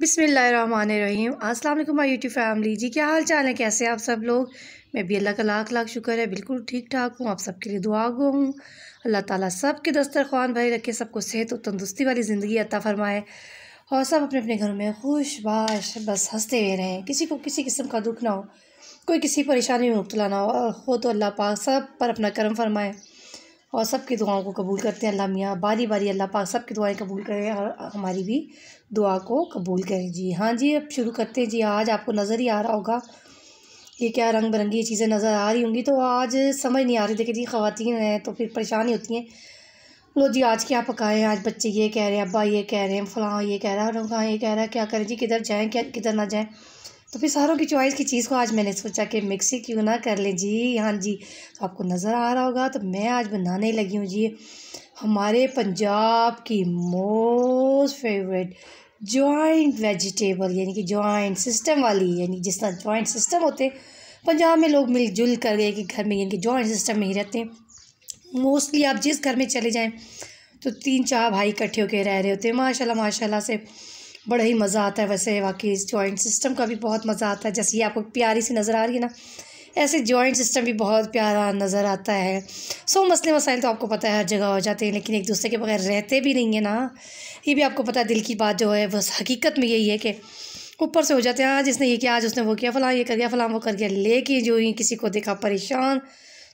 बिसमीम अस्सलाम वालेकुम माय यूट्यूब फैमिली। जी, क्या हाल चाल है? कैसे आप सब लोग? मैं भी अल्लाह का लाख लाख शुक्र है, बिल्कुल ठीक ठाक हूँ। आप सबके लिए दुआ गो हूँ। अल्लाह ताला सबके दस्तरखान भरे रखे, सबको सेहत और तंदुरुस्ती वाली ज़िंदगी अता फ़रमाए और सब अपने अपने घरों में खुश बाश बस हँसते हुए रहें। किसी को किसी किस्म का दुख ना हो, कोई किसी परेशानी में मुबतला ना हो। और हो तो अल्लाह पाक सब पर अपना करम फरमाए। और सबकी दुआओं को कबूल करते हैं। अल्लाह मियाँ, बारी बारी अल्लाह पाक सब की दुआएँ कबूल करें और हमारी भी दुआ को कबूल करें। जी हाँ जी, अब शुरू करते हैं। जी आज आपको नज़र ही आ रहा होगा ये क्या रंग बिरंगी चीज़ें नज़र आ रही होंगी। तो आज समझ नहीं आ रही देखिए जी ख़वातीन हैं तो फिर परेशानी होती हैं। लो जी आज क्या पकाएँ आज बच्चे ये कह रहे हैं, अब्बा ये कह रहे हैं, फ़लाँ ये कह रहा है हाँ ये कह रहा है, क्या करें? जी किधर जाएँ, क्या किधर ना जाएँ? तो फिर सारों की चॉइस की चीज़ को आज मैंने सोचा कि मिक्सी क्यों ना कर लें। जी हाँ जी तो आपको नज़र आ रहा होगा तो मैं आज बनाने लगी हूँ। जी, हमारे पंजाब की मोस्ट फेवरेट जॉइंट वेजिटेबल यानी कि जॉइंट सिस्टम वाली, यानी जिस तरह जॉइंट सिस्टम होते हैं, पंजाब में लोग मिलजुल कर गए कि घर में, यानी कि जॉइंट सिस्टम में ही रहते हैं। मोस्टली आप जिस घर में चले जाएँ तो तीन चार भाई इकट्ठे होकर रह रहे होते हैं, माशाल्लाह माशाल्लाह से। बड़ा ही मज़ा आता है वैसे वाकई जॉइंट सिस्टम का भी बहुत मज़ा आता है। जैसे ये आपको प्यारी सी नज़र आ रही है ना, ऐसे जॉइंट सिस्टम भी बहुत प्यारा नज़र आता है। सो मसले मसाइल तो आपको पता है, हर जगह हो जाते हैं, लेकिन एक दूसरे के बगैर रहते भी नहीं है ना। ये भी आपको पता है, दिल की बात जो है, बस हकीकत में यही है कि ऊपर से हो जाते हैं, आज इसने ये किया, आज उसने वो किया, फ़लाँ ये कर गया, फ़लाँ वो कर गया। लेकिन जो ही किसी को देखा परेशान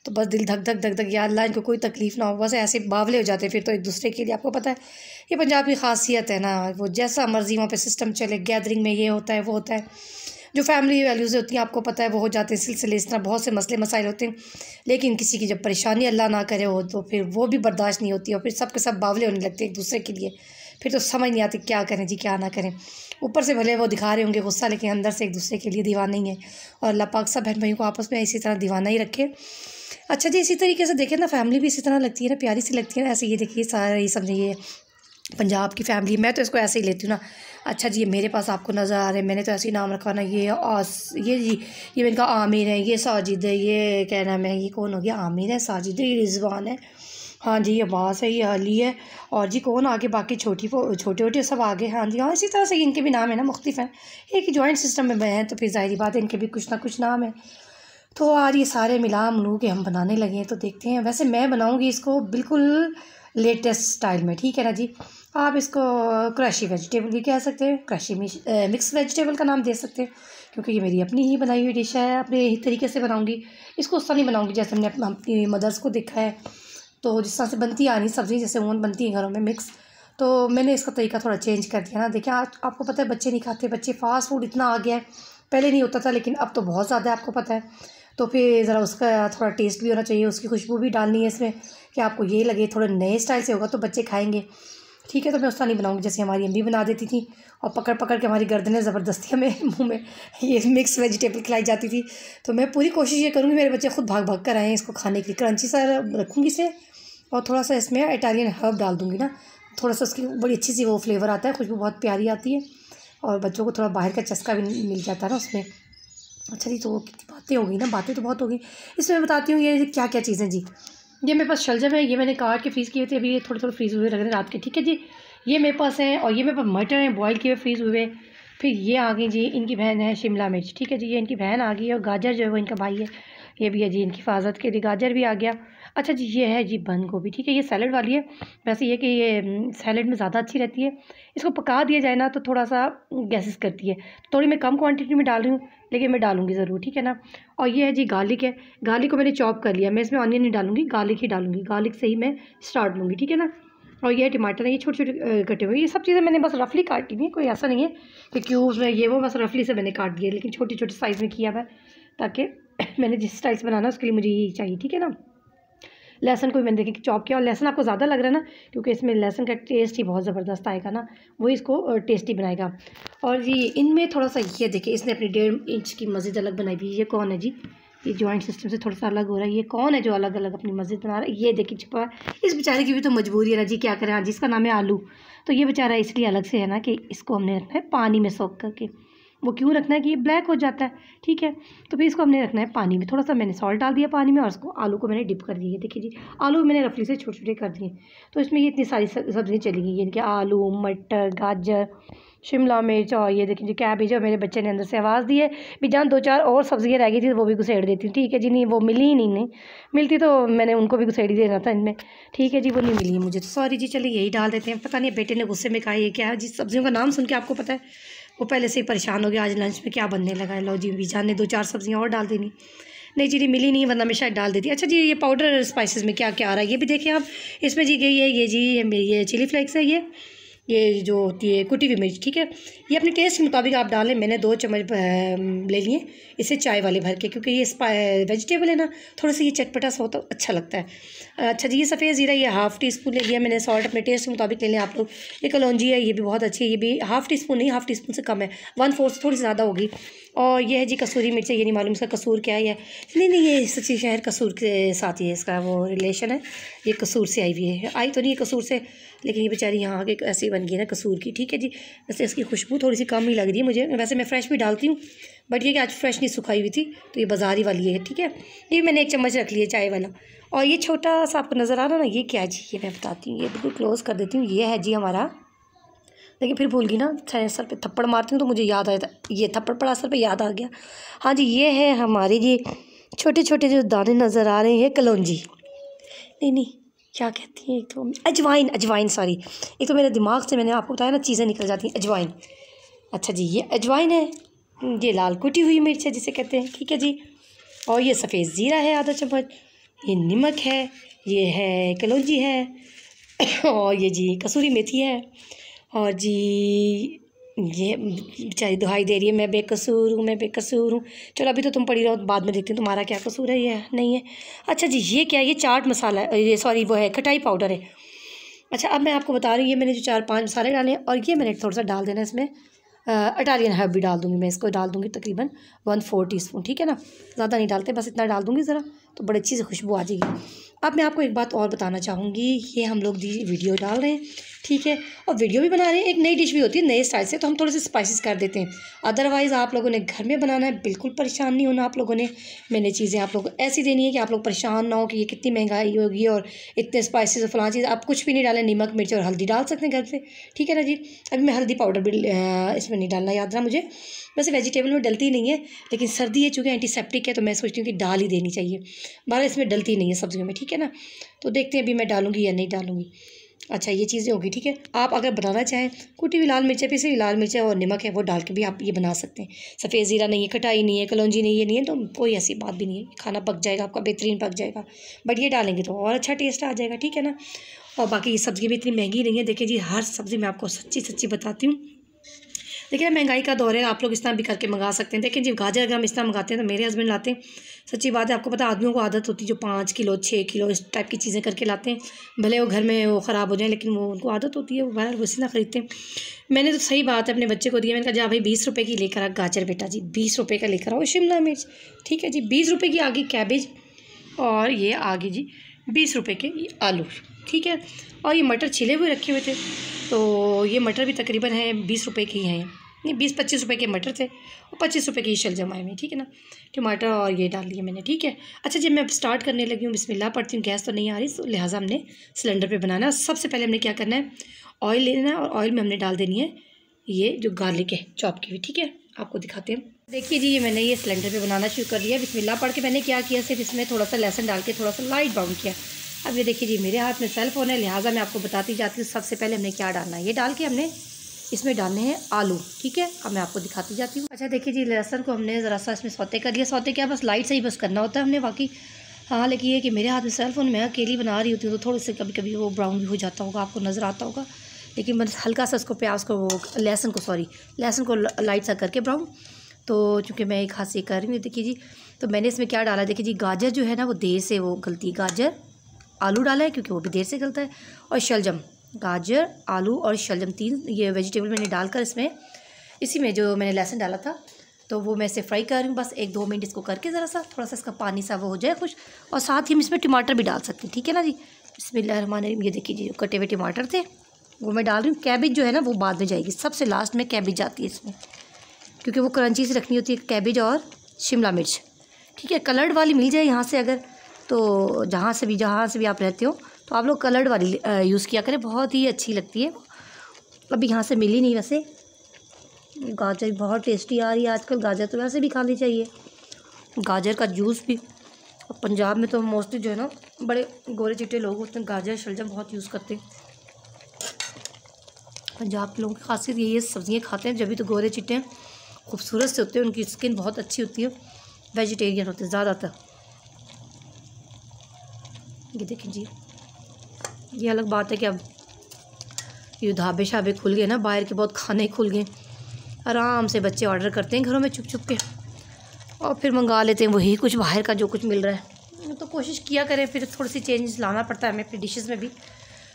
तो बस दिल धक धक धक धक या अल्लाह इनको कोई तकलीफ़ ना हो, बस ऐसे बावले हो जाते हैं फिर तो एक दूसरे के लिए। आपको पता है, ये पंजाब की खासियत है ना, वो जैसा मर्ज़ी वहाँ पे सिस्टम चले गैदरिंग में ये होता है, वो होता है। जो फैमिली वैल्यूज़ होती हैं, आपको पता है, वो हो जाते हैं सिलसिले, इस तरह बहुत से मसले मसाइल होते हैं। लेकिन किसी की जब परेशानी अल्लाह ना करे हो तो फिर वो भी बर्दाश्त नहीं होती और फिर सब के सब बावले होने लगते हैं एक दूसरे के लिए। फिर तो समझ नहीं आती क्या करें जी, क्या ना करें। ऊपर से भले वो दिखा रहे होंगे गुस्सा, लेकिन अंदर से एक दूसरे के लिए दीवाना ही है। और अल्लाह पाक सब बहन भाइयों को आपस में इसी तरह दीवाना ही रखे। अच्छा जी, इसी तरीके से देखें ना फैमिली भी इसी तरह लगती है ना, प्यारी सी लगती है ना, ऐसे ये देखिए, सारा ये समझिए पंजाब की फैमिली मैं तो इसको ऐसे ही लेती हूँ ना अच्छा जी, ये मेरे पास आपको नज़र आ रहे हैं, मैंने तो ऐसे ही नाम रखा ना, ये आस ये जी, ये मैंने कहा आमिर है, ये साजिद है, ये क्या नाम है, ये कौन हो गया, आमिर है, साजिद है, ये रिजवान है। हाँ जी, ये अब्बास है, ये अली है, और जी कौन आगे, बाकी छोटी छोटे छोटे सब आगे हाँ जी हाँ इसी तरह से इनके भी नाम है ना मुख्तफ हैं, एक ही जॉइंट सिस्टम में हैं तो फिर ज़ाहिर बात है, इनके भी कुछ ना कुछ नाम है। तो आज ये सारे मिला मलू के हम बनाने लगे हैं तो देखते हैं। वैसे मैं बनाऊँगी इसको बिल्कुल लेटेस्ट स्टाइल में, ठीक है ना जी? आप इसको क्रशी वेजिटेबल भी कह सकते हैं, क्रशी मिक्स वेजिटेबल का नाम दे सकते हैं, क्योंकि ये मेरी अपनी ही बनाई हुई डिश है, अपने ही तरीके से बनाऊँगी। इसको उस नहीं बनाऊँगी जैसे हमने अपनी मदर्स को देखा है। तो जिस तरह से बनती आ रही सब्ज़ी, जैसे ऊन बनती है घरों में मिक्स तो मैंने इसका तरीका थोड़ा चेंज कर दिया ना। देखिए आज आपको पता है बच्चे नहीं खाते, बच्चे फास्ट फ़ूड इतना आ गया है। पहले नहीं होता था, लेकिन अब तो बहुत ज़्यादा आपको पता है। तो फिर ज़रा उसका थोड़ा टेस्ट भी होना चाहिए, उसकी खुशबू भी डालनी है इसमें कि आपको ये लगे, थोड़े नए स्टाइल से होगा तो बच्चे खाएँगे। ठीक है तो मैं उस तरह नहीं बनाऊँगी, जैसे हमारी अम्मी बना देती थी और पकड़ पकड़ के हमारी गर्दनें ज़बरदस्ती हमें मुँह में ये मिक्स वेजिटेबल खिलाई जाती थी। तो मैं पूरी कोशिश ये करूँगी, मेरे बच्चे खुद भाग भाग कर आएँ इसको खाने के लिए। क्रंची सा रखूँगी इसे और थोड़ा सा इसमें इटालियन हर्ब डाल दूँगी ना, थोड़ा सा उसकी बड़ी अच्छी सी वो फ्लेवर आता है, खुशबू बहुत प्यारी आती है और बच्चों को थोड़ा बाहर का चस्का भी मिल जाता है ना उसमें। अच्छा जी तो कितनी बातें हो गई ना, बातें तो बहुत हो गई। इसमें बताती हूँ, ये क्या क्या चीज़ें जी। ये मेरे पास शलजम है, ये मैंने काट के फ्रीज़ किए थे, अभी ये थोड़े थोड़े फ्रीज़ हुए लग रहे हैं रात के, ठीक है जी? ये मेरे पास है और ये मेरे पास मटर हैं बॉयल किए हुए फ्रीज़ हुए। फिर ये आ गई जी, इनकी बहन है शिमला मिर्च, ठीक है जी? ये इनकी बहन आ गई और गाजर जो है वो इनका भाई है। ये भी है जी, इनकी हिफाजत के लिए गाजर भी आ गया। अच्छा जी, ये है जी बंद गोभी, ठीक है, ये सैलड वाली है। वैसे ये कि ये सैलड में ज़्यादा अच्छी रहती है। इसको पका दिया जाए ना तो थोड़ा सा गैसेस करती है। थोड़ी मैं कम क्वांटिटी में डाल रही हूँ, लेकिन मैं डालूँगी ज़रूर, ठीक है ना? और ये है जी गार्लिक है। गार्लिक को मैंने चॉप कर लिया। मैं इसमें ऑनियन नहीं डालूँगी, गार्लिक ही डालूँगी। गार्लिक से ही मैं स्टार्ट लूँगी, ठीक है ना? और ये टमाटर है, ये छोटे छोटे कटे हुए ये सब चीज़ें मैंने बस रफली काटी हुई कोई ऐसा नहीं है कि क्यूब्स में ये वो बस रफली से मैंने काट दिया लेकिन छोटे छोटे साइज़ में किया हुआ ताकि मैंने जिस स्टाइल से बनाना उसके लिए मुझे यही चाहिए, ठीक है ना? लहसन को भी मैंने देखी चॉप किया और लहसन आपको ज़्यादा लग रहा है ना, क्योंकि इसमें लहसन का टेस्ट ही बहुत ज़बरदस्त आएगा ना वही इसको टेस्टी बनाएगा। और जी इनमें थोड़ा सा ये देखिए, इसने अपनी डेढ़ इंच की मस्जिद अलग बनाई हुई ये कौन है जी? ये जॉइंट सिस्टम से थोड़ा सा अलग हो रहा है, ये कौन है जो अलग अलग अपनी मस्जिद बना रहा है? ये देखिए छुपा इस बेचारे की भी तो मजबूरी है ना जी, क्या करें? हाँ जिसका नाम है आलू। तो ये बेचारा इसलिए अलग से है ना कि इसको हमने रखना है पानी में सोख करके। वो क्यों रखना है कि ये ब्लैक हो जाता है? ठीक है तो फिर इसको हमने रखना है पानी में। थोड़ा सा मैंने सॉल्ट डाल दिया पानी में और उसको आलू को मैंने डिप कर दिया देखिए जी, आलू मैंने रफली से छोटे छोटे कर दिए तो इसमें ये इतनी सारी सब्ज़ियाँ चली गई यानी कि आलू, मटर, गाजर, शिमला मिर्च और ये देखिए जी कैबेज और मेरे बच्चे ने अंदर से आवाज़ दी है। भी जान दो चार और सब्ज़ियाँ रह गई थी, वो भी घुसेड़ देती ठीक है जी, नहीं, वो मिली ही नहीं नहीं। मिलती तो मैंने उनको भी घुसेड़ देना था इनमें। ठीक है जी, वो नहीं मिली मुझे। तो सॉरी जी, चलिए यही डाल देते हैं। पता नहीं, बेटे ने गुस्से में कहा, ये क्या है? जी सब्ज़ियों का नाम सुन के आपको पता है वो पहले से ही परेशान हो गया, आज लंच में क्या बनने लगा है? लो जी भी जान ने दो चार सब्ज़ियाँ और डाल देनी नहीं जी मिली नहीं, वरना मैं शायद डाल देती। अच्छा जी, ये पाउडर स्पाइसेस में क्या क्या आ रहा है? ये भी देखें आप। इसमें जी गई है ये जी, ये चिली फ्लेक्स है, ये। ये जो होती है कुटी हुई मिर्च, ठीक है? ये अपने टेस्ट के मुताबिक आप डालें मैंने दो चम्मच ले लिए इसे चाय वाले भर के, क्योंकि ये वेजिटेबल है ना, थोड़ा सा ये चटपटा सा होता अच्छा लगता है। अच्छा जी, ये सफ़ेद ज़ीरा, ये हाफ़ टी स्पून ले लिया मैंने सॉल्ट अपने टेस्ट के मुताबिक ले लें आप लोग। ये कलौजी है, ये भी बहुत अच्छी है, ये भी हाफ़ टी स्पून नहीं हाफ़ टी स्पून से कम है। वन फोर्थ थोड़ी ज़्यादा होगी। और ये है जी कसूरी मिर्च, ये नहीं मालूम इसका कसूर क्या है नहीं नहीं, ये सच्ची शहर कसूर के साथ ही है, इसका वो रिलेशन है। ये कसूर से आई हुई है। आई तो नहीं कसूर से लेकिन ये बेचारी यहाँ आगे ऐसी बन गई ना कसूर की, ठीक है जी? वैसे इसकी खुशबू थोड़ी सी कम ही लग रही है मुझे। वैसे मैं फ्रेश भी डालती हूँ बट ये कि आज फ्रेश नहीं सुखाई हुई थी तो ये बाजारी वाली है, ठीक है? ये मैंने एक चम्मच रख लिया चाय वाला। और ये छोटा सा आपको नज़र आ रहा ना, ये क्या जी? ये मैं बताती हूँ, ये बिल्कुल क्लोज़ कर देती हूँ, ये है जी हमारा। लेकिन फिर भूल गई ना सर पे थप्पड़ मारती हूँ तो मुझे याद आया था, ये थप्पड़ पड़ा सर पे याद आ गया। हाँ जी, ये है हमारे जी छोटे छोटे जो दाने नज़र आ रहे हैं कलौजी। नहीं नहीं क्या कहती हैं? एक तो अजवाइन अजवाइन सॉरी एक तो मेरे दिमाग से मैंने आपको बताया ना, चीज़ें निकल जाती हैं, अजवाइन. अच्छा जी, ये अजवाइन है। ये लाल कुटी हुई मिर्च है जिसे कहते हैं, ठीक है जी? और ये सफ़ेद ज़ीरा है, आधा चम्मच. ये नमक है, ये है कलौजी है, और ये जी कसूरी मेथी है. और जी ये बेचारी दुहाई दे रही है, मैं बेकसूर हूँ, मैं बेकसूर हूँ। चलो, अभी तो तुम पढ़ी रहो, बाद में देखती हूँ, तुम्हारा क्या कसूर है ये नहीं है। अच्छा जी, ये क्या है? ये चाट मसाला ये सॉरी वो है, खटाई पाउडर है। अच्छा अब मैं आपको बता रही हूँ, ये मैंने जो चार पाँच मसाले डाले हैं, और ये मैंने थोड़ा सा डाल देना इसमें। अटालियन हर्ब भी डाल दूँगी मैं इसको, डाल दूँगी तकरीबन वन फोर टी स्पून ठीक है ना? ज़्यादा नहीं डालते, बस इतना डाल दूँगी ज़रा तो बड़ी अच्छी से खुशबू आ जाएगी। अब मैं आपको एक बात और बताना चाहूँगी। ये हम लोग दी वीडियो डाल रहे हैं, ठीक है? और वीडियो भी बना रहे हैं, एक नई डिश भी होती है, नए स्टाइल से तो हम थोड़े से स्पाइसेस कर देते हैं। अदरवाइज़ आप लोगों ने घर में बनाना है, बिल्कुल परेशान नहीं होना आप लोगों ने। मैंने चीज़ें आप लोग ऐसी देनी है कि आप लोग परेशान ना हो कि ये कितनी महँगाई होगी और इतने स्पाइसेस और फलां चीज़, आप कुछ भी नहीं डालें, नमक, मिर्च और हल्दी डाल सकते हैं घर से। ठीक है ना जी? अभी मैं हल्दी पाउडर भी इसमें नहीं डालना, याद रहा मुझे। वैसे वेजिटेबल में डलती नहीं है, लेकिन सर्दी है, चूँकि एंटीसेप्टिक है तो मैं सोचती हूँ कि डाल ही देनी चाहिए। बारह इसमें डलती नहीं है सब्जियों में, ठीक है ना? तो देखते हैं अभी मैं डालूँगी या नहीं डालूँगी। अच्छा ये चीज़ें होगी ठीक है? आप अगर बनाना चाहें, कुटी हुई लाल मिर्चें पिसी हुई लाल मिर्चें और नमक है, वो डाल के भी आप ये बना सकते हैं। सफ़ेद ज़ीरा नहीं है कटाई नहीं है, कलौजी नहीं है नहीं है तो कोई ऐसी बात भी नहीं है। खाना पक जाएगा आपका, बेहतरीन पक जाएगा। बट ये डालेंगे तो और अच्छा टेस्ट आ जाएगा, ठीक है ना? और बाकी ये सब्ज़ी भी इतनी महँगी नहीं है, देखिए जी, हर सब्ज़ी मैं आपको सच्ची सच्ची बताती हूँ। देखिए महँगाई का दौर है, आप लोग इस तरह भी करके मंगा सकते हैं। देखिए जी, गाजर अगर हम इस तरह मंगाते हैं तो मेरे हस्बैंड लाते हैं। सच्ची बात है, आपको पता आदमियों को आदत होती है जो पाँच किलो छः किलो, इस टाइप की चीज़ें करके लाते हैं। भले वो घर में वो ख़राब हो जाए, लेकिन वो, उनको आदत होती है, वो बाहर वैसे ना ख़रीदते मैंने तो सही बात है, अपने बच्चे को दिया, मैंने कहा, जा भाई, बीस रुपये की लेकर आ गाजर बेटा जी, बीस रुपये का लेकर आओ शिमला मिर्च। ठीक है जी, बीस रुपये की आगे कैबेज और ये आगे जी, बीस रुपये के आलू, ठीक है? और ये मटर छिले हुए रखे हुए थे तो ये मटर भी तकरीबन है, बीस रुपये के ही हैं। नहीं, बीस पच्चीस रुपए के मटर थे और पच्चीस रुपए की शल जमाए हुए ठीक है ना? टमाटर और ये डाल दिए मैंने, ठीक है? अच्छा जब मैं स्टार्ट करने लगी हूँ, बिस्मिल्लाह पढ़ती हूँ, गैस तो नहीं आ रही तो लिहाजा हमने सिलेंडर पे बनाना है। सबसे पहले हमने क्या करना है? ऑयल लेना है और ऑयल में हमने डाल देनी है ये जो गार्लिक है चॉप की हुई, ठीक है? आपको दिखाते हैं। देखिए जी, ये मैंने ये सिलेंडर पे बनाना शुरू कर दिया। बिस्मिल्लाह पढ़ के मैंने क्या किया, सिर्फ़ इसमें थोड़ा सा लहसन डाल के थोड़ा सा लाइट ब्राउन किया। अब ये देखिए जी, मेरे हाथ में सेल फ़ोन है, लिहाजा मैं आपको बताती जाती हूँ, सबसे पहले हमने क्या डालना है? ये डाल के हमने इसमें डालने हैं आलू, ठीक है? अब मैं आपको दिखाती जाती हूँ। अच्छा देखिए जी, लहसन को हमने ज़रा सा इसमें सौते कर लिया सौते क्या बस लाइट से ही बस करना होता है हमने, बाकी हाँ लेकिन ये कि मेरे हाथ में सेल फ़ोन मैं अकेली बना रही होती हूँ तो थोड़े से कभी कभी वो ब्राउन भी हो जाता होगा, आपको नज़र आता होगा। लेकिन बस हल्का सा उसको प्याज को, वो लहसन को सॉरी लहसन को लाइट सा करके ब्राउन तो चूँकि मैं एक हाथ से कर रही हूँ, देखिए जी तो मैंने इसमें क्या डाला? देखिए जी, गाजर जो है ना, वो देर से वो गलती गाजर आलू डाला है, क्योंकि वो भी देर से गलता है, और शलजम। गाजर, आलू और शलजम, तीन ये वेजिटेबल मैंने डालकर इसमें, इसी में जो मैंने लहसुन डाला था तो वो मैं इसे फ्राई कर रही हूँ। बस एक दो मिनट इसको करके ज़रा सा थोड़ा सा इसका पानी सा वो हो जाए कुछ और साथ ही हम इसमें टमाटर भी डाल सकते हैं, ठीक है ना जी? बिस्मिल्लाह ये देखिए जी, कटे हुए टमाटर थे, वो मैं डाल रही हूँ। कैबिज जो है ना, वो बाद में जाएगी, सबसे लास्ट में कैबिज जाती है इसमें, क्योंकि वो क्रंची से रखनी होती है कैबिज और शिमला मिर्च, ठीक है? कलर्ड वाली मिल जाए यहाँ से अगर तो जहाँ से भी, जहाँ से भी आप रहते हो तो आप लोग कलर्ड वाली यूज़ किया करें, बहुत ही अच्छी लगती है। अभी यहाँ से मिली नहीं वैसे। गाजर बहुत टेस्टी आ रही है आजकल, गाजर तो वैसे भी खानी चाहिए। गाजर का जूस भी। और पंजाब में तो मोस्टली जो है ना, बड़े गोरे चिट्टे लोग होते हैं, गाजर, शलजम बहुत यूज़ करते हैं। पंजाब के लोगों की खासियत यही है, सब्ज़ियाँ खाते हैं, जब भी तो गोरे चिट्टे खूबसूरत से होते हैं, उनकी स्किन बहुत अच्छी होती है। वेजिटेरियन होते हैं, ज़्यादातर। ये देखें जी। ये अलग बात है कि अब ये ढाबे शाबे खुल गए ना, बाहर के बहुत खाने खुल गए। आराम से बच्चे ऑर्डर करते हैं घरों में चुप चुप के। और फिर मंगा लेते हैं वही कुछ बाहर का जो कुछ मिल रहा है। तो कोशिश किया करें, फिर थोड़ी सी चेंज लाना पड़ता है हमें अपनी डिशेज़ में भी।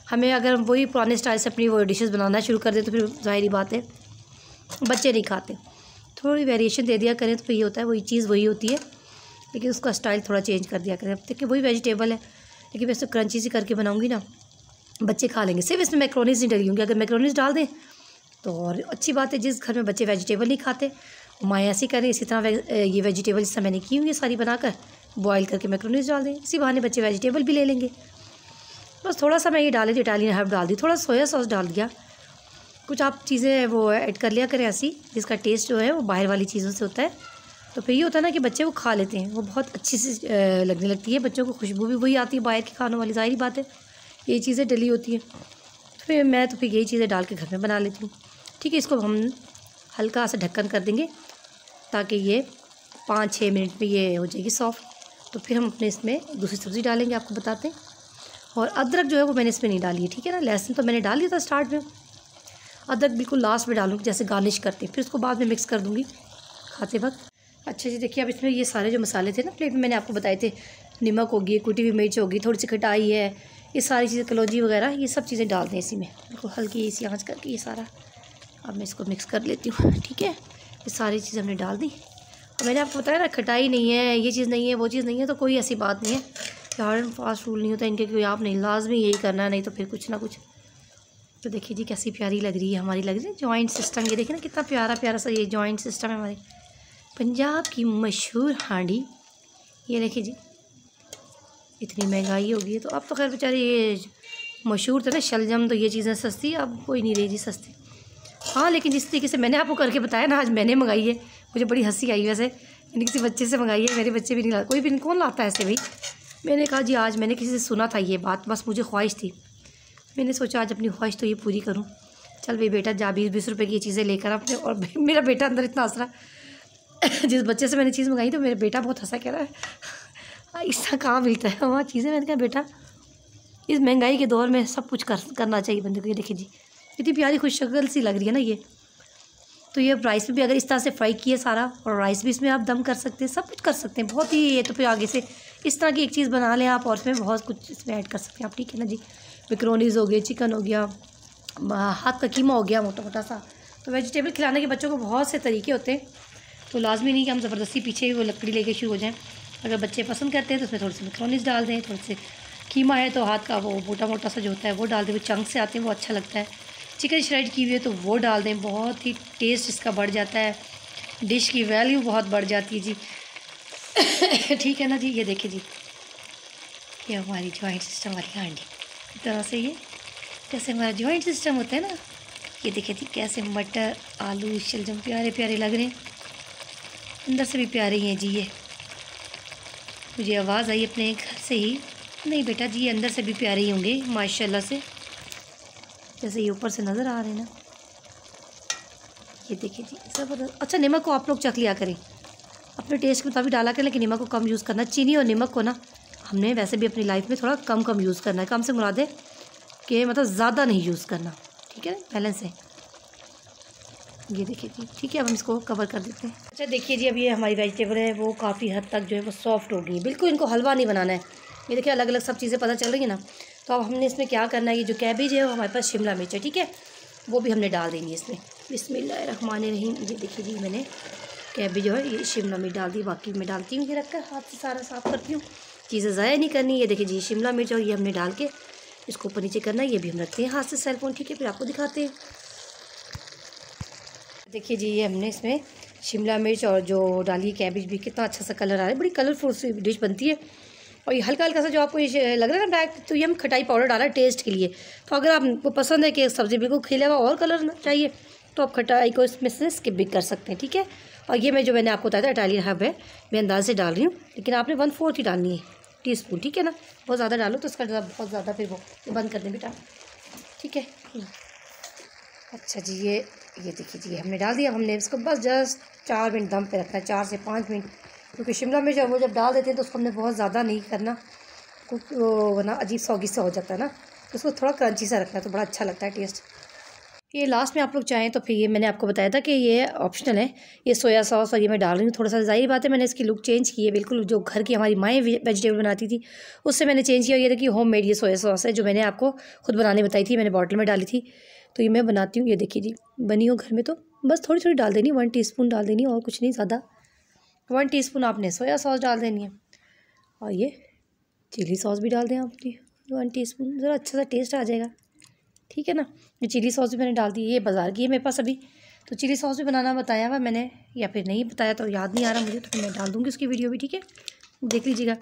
हमें अगर वही पुराने स्टाइल से अपनी वो डिशेज़ बनाना शुरू कर दें तो फिर ज़ाहरी बात है, बच्चे नहीं खाते। थोड़ी वेरिएशन दे दिया करें तो फिर ये होता है, वही चीज़ वही होती है। लेकिन उसका स्टाइल थोड़ा चेंज कर दिया करें। अब देखिए वही वेजिटेबल है। लेकिन मैं इसको क्रंची सी करके बनाऊँगी ना बच्चे खा लेंगे। सिर्फ़ इसमें मैक्रोनीस नहीं डली होंगी। अगर मैक्रोनीस डाल दें तो और अच्छी बात है, जिस घर में बच्चे वेजिटेबल नहीं खाते माएँ ऐसी करें इसी तरह ये वेजिटेबल जिस मैंने की हुई सारी बनाकर बॉयल करके मैक्रोनीस डाल दें। इसी बहाने बच्चे वेजिटेबल भी ले लेंगे। बस थोड़ा सा मैं ये डाली इटालियन हर्ब डाल दी, थोड़ा सोया सॉस डाल दिया। कुछ आप चीज़ें वो ऐड कर लिया करें ऐसी, जिसका टेस्ट जो है, वो बाहर वाली चीज़ों से होता है। तो फिर ये होता है ना कि बच्चे वो खा लेते हैं, वो बहुत अच्छी सी लगने लगती है। बच्चों को खुशबू भी वही आती है बाहर के खानों वाली, ज़ाहिर बात है। ये चीज़ें डली होती हैं। तो फिर मैं तो फिर यही चीज़ें डाल के घर में बना लेती हूँ। ठीक है, इसको हम हल्का सा ढक्कन कर देंगे ताकि ये पाँच छः मिनट में ये हो जाएगी सॉफ्ट। तो फिर हम अपने इसमें दूसरी सब्ज़ी डालेंगे, आपको बताते हैं। और अदरक जो है वो मैंने इसमें नहीं डाली है, ठीक है ना? लहसुन तो मैंने डाल दिया था स्टार्ट में। अदरक बिल्कुल लास्ट में डालूँगी, जैसे गार्निश करते हैं। फिर उसको बाद में मिक्स कर दूँगी खाते वक्त। अच्छा जी, देखिए, अब इसमें ये सारे जो मसाले थे ना, प्लेट में मैंने आपको बताए थे। नमक होगी, कुटी हुई मिर्च होगी, थोड़ी सी खटाई है ये सारी चीज़ें, कलौजी वगैरह, ये सब चीज़ें डाल दें इसी में। बिल्कुल हल्की इसी आँच करके ये सारा। अब मैं इसको मिक्स कर लेती हूँ, ठीक है? ये सारी चीज़ें हमने डाल दी। और मैंने आपको बताया ना, खटाई नहीं है, ये चीज़ नहीं है, वो चीज़ नहीं है तो कोई ऐसी बात नहीं है। कि हार्ड एंड फास्ट रूल नहीं होता, इनके कोई आप नहीं, लाजमी यही करना है, नहीं तो फिर कुछ ना कुछ। तो देखिए जी, कैसी प्यारी लग रही है हमारी, लग रही है जॉइंट सिस्टम ये देखिए ना, कितना प्यारा प्यारा सा ये जॉइंट सिस्टम है हमारे। पंजाब की मशहूर हांडी। ये देखिए जी इतनी महँगाई हो गई है तो अब तो खैर बेचारे ये मशहूर थे ना, शलजम तो ये चीज़ें सस्ती, अब कोई नहीं रही सस्ती। हाँ लेकिन जिस तरीके से मैंने आपको करके बताया ना, आज मैंने मंगाई है, मुझे बड़ी हँसी आई वैसे, मैंने किसी बच्चे से मंगाई है, मेरे बच्चे भी नहीं ला, कोई भी कौन लाता है ऐसे भाई? मैंने कहा जी, आज मैंने किसी से सुना था ये बात, बस मुझे ख्वाहिश थी। मैंने सोचा आज अपनी ख्वाहिश तो ये पूरी करूँ। चल भाई बेटा, जा बीस बीस रुपये की ये चीज़ें लेकर अपने, और मेरा बेटा अंदर इतना हंस रहा जिस बच्चे से मैंने चीज़ मंगाई तो मेरा बेटा बहुत हंसा, कह रहा है इसका कहाँ मिलता है? वहाँ चीज़ें मैंने कहा बेटा। इस महँगाई के दौर में सब कुछ कर, करना चाहिए बंदे को। ये देखिए जी, इतनी प्यारी खुश शक्ल सी लग रही है ना ये। तो ये राइस में भी अगर इस तरह से फ्राई किए सारा, और राइस भी इसमें आप दम कर सकते हैं, सब कुछ कर सकते हैं। बहुत ही ये तो फिर आगे से इस तरह की एक चीज़ बना लें आप, और इसमें बहुत कुछ इसमें ऐड कर सकते हैं आप, ठीक है ना जी? मिक्रोनीज हो गए चिकन हो गया हाथ का कीमा हो गया मोटा मोटा सा। तो वेजिटेबल खिलाने के बच्चों को बहुत से तरीके होते हैं। तो लाजमी नहीं कि हम ज़बरदस्ती पीछे वो लकड़ी लेके शुरू हो जाएँ। अगर बच्चे पसंद करते हैं तो उसमें थोड़ी सी मिक्रोनीस डाल दें, थोड़ी सी कीमा है तो हाथ का वो मोटा मोटा सा जो होता है वो डाल दें, वो चंक से आते हैं, वो अच्छा लगता है। चिकन श्रेड की हुई है तो वो डाल दें, बहुत ही टेस्ट इसका बढ़ जाता है। डिश की वैल्यू बहुत बढ़ जाती है जी। ठीक है ना जी? ये देखिए जी। ये हमारी जॉइंट सिस्टम वाली हांडी। इस तरह से ये, जैसे हमारा जॉइंट सिस्टम होता है ना, ये देखिए जी, कैसे मटर, आलू शलजम प्यारे प्यारे लग रहे हैं। अंदर से भी प्यारे ही हैं जी ये। मुझे आवाज़ आई अपने घर से ही। नहीं बेटा जी, अंदर से भी प्यारे ही होंगे, माशाल्लाह से। जैसे ये ऊपर से नज़र आ रहे हैं ना। ये देखिए जी, ज़बरदस्त। अच्छा नमक को आप लोग चख लिया करें। अपने टेस्ट के मुताबिक डाला करें, लेकिन नमक को कम यूज़ करना। चीनी और नमक को ना, हमने वैसे भी अपनी लाइफ में थोड़ा कम कम यूज़ करना है। कम से मुराद कि मतलब ज़्यादा नहीं यूज़ करना। ठीक है? बैलेंस है। ये देखिए जी, ठीक है, अब हम इसको कवर कर देते हैं। अच्छा देखिए जी, अब ये हमारी वेजिटेबल है, वो काफ़ी हद तक जो है वो सॉफ्ट हो गई बिल्कुल इनको हलवा नहीं बनाना है। ये देखिए अलग अलग सब चीज़ें पता चल रही है ना। तो अब हमने इसमें क्या करना है, ये जो कैबेज है वो हमारे पास शिमला मिर्च है, ठीक है? वो भी हमने डाल देंगे इसमें। बिस्मिल्लाहमान रहीम ये देखिए जी, मैंने कैबेज है ये शिमला मिर्च डाल दी, बाकी मैं डालती हूँ, ये रख कर हाथ से सारा साफ़ करती हूँ। चीज़ें ज़ाया नहीं करनी, ये देखिए जी, शिमला मिर्च और ये हमने डाल के इसको ऊपर नीचे करना है, ये भी हम रखते हैं हाथ से सेलफोन ठीक है? फिर आपको दिखाते हैं। देखिए जी, ये हमने इसमें शिमला मिर्च और जो डाली कैबेज भी कितना अच्छा सा कलर आ रहा है। बड़ी कलरफुल सी डिश बनती है। और ये हल्का हल्का सा जो आपको ये लग रहा है ना ब्लैक तो ये हम खटाई पाउडर डाला है टेस्ट के लिए। तो अगर आपको पसंद है कि सब्ज़ी बिल्कुल खिले हुआ और कलर चाहिए तो आप खटाई को इसमें से स्किप भी कर सकते हैं, ठीक है? और ये मैं जो मैंने आपको बताया था इटालियन हब है, मैं अंदाज से डाल रही हूँ, लेकिन आपने वन फोर्थ ही डालनी है टी स्पून ठीक है ना? बहुत ज़्यादा डालो तो उसका बहुत ज़्यादा फिर वो बंद कर दें बेटा, ठीक है? अच्छा जी, ये ये देखिए जी हमने डाल दिया, हमने इसको बस जस्ट चार मिनट दम पे रखना है, चार से पाँच मिनट, क्योंकि शिमला मिर्च वो जब डाल देते हैं तो उसको हमने बहुत ज़्यादा नहीं करना वो ना अजीब सौगी सा हो जाता है ना तो उसको थोड़ा क्रंची सा रखना है तो बड़ा अच्छा लगता है टेस्ट। ये लास्ट में आप लोग चाहें तो फिर ये मैंने आपको बताया था कि ये ऑप्शनल है, ये सोया सॉस और ये मैं डाल रही हूँ, थोड़ा सा ज़ाहिर बात है, मैंने इसकी लुक चेंज की है, बिल्कुल जो घर की हमारी माएँ वेजिटेबल बनाती थी, उससे मैंने चेंज किया, ये देखिए होम मेड ये सोया सॉस है, जो मैंने आपको खुद बनाने बताई थी, मैंने बॉटल में डाली थी। तो ये मैं बनाती हूँ, ये देखिए जी। बनी हो घर में तो बस थोड़ी थोड़ी डाल देनी वन टी डाल देनी और कुछ नहीं, ज़्यादा। वन टी आपने सोया सॉस डाल देनी है। और ये चिली सॉस भी डाल दें आप, जी। वन टी ज़रा अच्छा सा टेस्ट आ जाएगा। ठीक है ना? ये चिली सॉस भी मैंने डाल दी, ये बाज़ार की है मेरे पास अभी। तो चिली सॉस भी बनाना बताया हुआ मैंने, या फिर नहीं बताया तो याद नहीं आ रहा मुझे तो मैं डाल दूँगी उसकी वीडियो भी, ठीक है? देख लीजिएगा।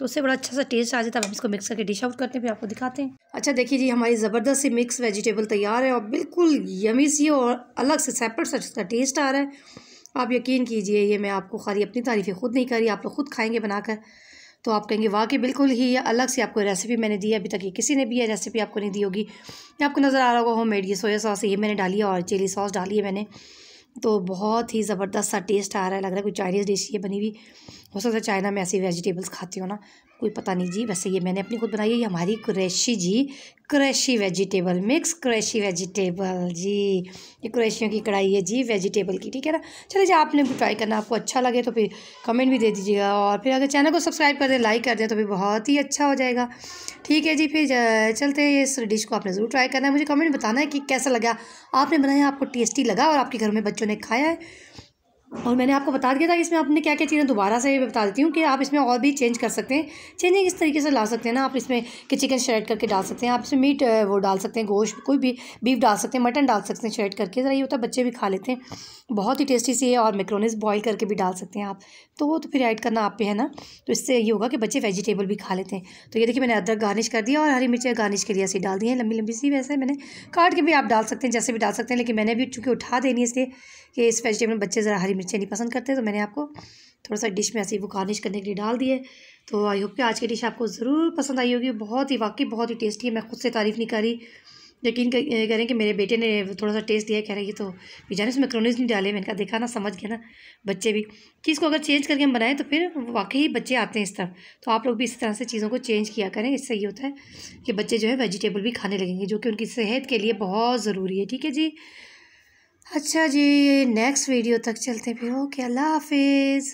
तो उससे बड़ा अच्छा सा टेस्ट आ जाता है। हम इसको मिक्स करके डिश आउट करते हैं, फिर आपको दिखाते हैं। अच्छा देखिए जी, हमारी ज़बरदस्त सी मिक्स वेजिटेबल तैयार है और बिल्कुल यमी सी और अलग से सेपरेट सा इसका टेस्ट आ रहा है। आप यकीन कीजिए, ये मैं आपको खाली अपनी तारीफ़ें ख़ुद नहीं करी, आप लोग खुद खाएँगे बनाकर। तो आप कहेंगे, वाकई बिल्कुल ही अलग से आपको रेसिपी मैंने दी है। अभी तक ये किसी ने भी ये रेसिपी आपको नहीं दी होगी। आपको नज़र आ रहा होगा होम मेड ये सोया सॉस ये मैंने डाली है और चिली सॉस डाली है मैंने। तो बहुत ही ज़बरदस्त सा टेस्ट आ रहा है। लग रहा है कोई चाइनीज़ डिश ये बनी हुई। हो सकता है चाइना में ऐसी वेजिटेबल्स खाती हो ना। कोई पता नहीं जी। वैसे ये मैंने अपनी खुद बनाई है। ये हमारी क्रेशी जी। क्रेशी वेजिटेबल मिक्स क्रेशी वेजिटेबल जी। ये क्रेशियों की कढ़ाई है जी वेजिटेबल की, ठीक है ना? चलिए जी, आपने भी ट्राई करना। आपको अच्छा लगे तो फिर कमेंट भी दे दीजिएगा। और फिर अगर चैनल को सब्सक्राइब कर दें लाइक कर दें तो फिर बहुत ही अच्छा हो जाएगा। ठीक है जी, फिर चलते हैं। इस डिश को आपने ज़रूर ट्राई करना है। मुझे कमेंट बताना है कि कैसा लगा। आपने बनाया, आपको टेस्टी लगा और आपके घर में बच्चों ने खाया है। और मैंने आपको बता दिया था इसमें आपने क्या क्या चीज़ें दोबारा से बता देती हूँ कि आप इसमें और भी चेंज कर सकते हैं। चेंजिंग इस तरीके से ला सकते हैं ना, आप इसमें कि चिकन श्रेड करके डाल सकते हैं। आप इसमें मीट वो डाल सकते हैं, गोश्त, कोई भी बीफ डाल सकते हैं मटन डाल सकते हैं श्रेड करके। ज़रा ये होता है, बच्चे भी खा लेते हैं। बहुत ही टेस्टी सी है और मेक्रोनिस बॉयल करके भी डाल सकते हैं आप। तो वो तो फिर ऐड करना आप पे है ना? तो इससे ये होगा कि बच्चे वेजिटेबल भी खा लेते हैं। तो ये देखिए, मैंने अदरक गार्निश कर दिया और हरी मिर्चें गार्निश के लिए ऐसे डाल दी हैं। लंबी लंबी सी वैसे मैंने काट के भी आप डाल सकते हैं, जैसे भी डाल सकते हैं, लेकिन मैंने भी चूँकि उठा देनी इसलिए कि इस वेजिटेबल में बच्चे ज़रा हरी मिर्चें नहीं पसंद करते तो मैंने आपको थोड़ा सा डिश में ऐसे वो गार्निश करने के लिए डाल दिए। तो आई होप कि आज की डिश आपको ज़रूर पसंद आई होगी। बहुत ही, वाकई बहुत ही टेस्टी है। मैं खुद से तारीफ़ नहीं करी कर रही। यकीन हैं कि मेरे बेटे ने थोड़ा सा टेस्ट दिया कह रहे ये तो जाने उसमें क्रोनिस नहीं डाले। मैंने कहा, देखा ना, समझ गया ना बच्चे भी। कि इसको अगर चेंज करके हम बनाएँ तो फिर वाकई ही बच्चे आते हैं इस तरफ़। तो आप लोग भी इस तरह से चीज़ों को चेंज किया करें। इससे ये होता है कि बच्चे जो है वेजिटेबल भी खाने लगेंगे, जो कि उनकी सेहत के लिए बहुत ज़रूरी है। ठीक है जी? अच्छा जी नेक्स्ट वीडियो तक चलते फिर। ओके अल्लाह हाफिज़।